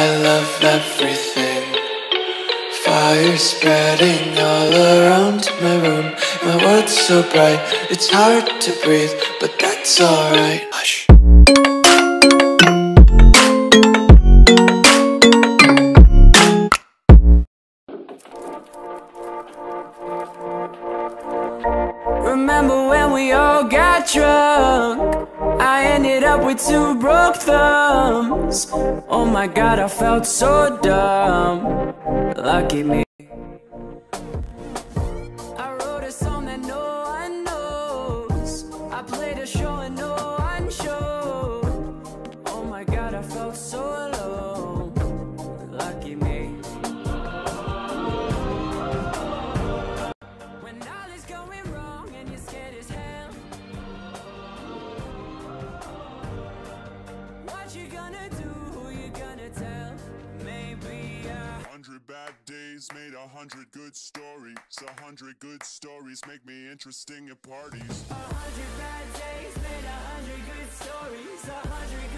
I love everything. Fire spreading all around my room. My world's so bright, it's hard to breathe, but that's alright. Hush. Remember when we all got drunk? I ended up with two broke thumbs. Oh my god, I felt so dumb. Lucky me. Tell? Maybe I. Hundred bad days made a hundred good stories. A hundred good stories make me interesting at parties. A hundred bad days made a hundred good stories. A hundred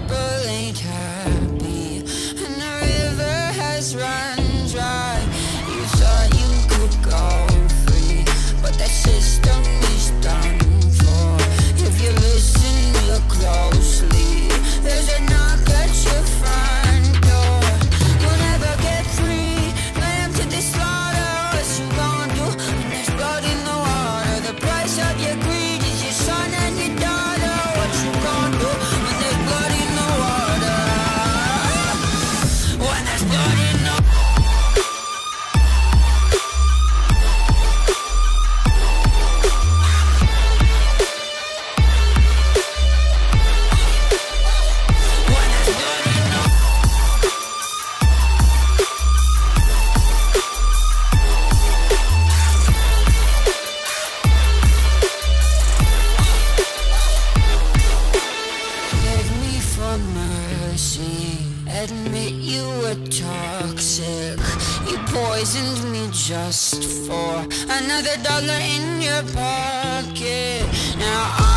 poisoned me just for another dollar in your pocket. Now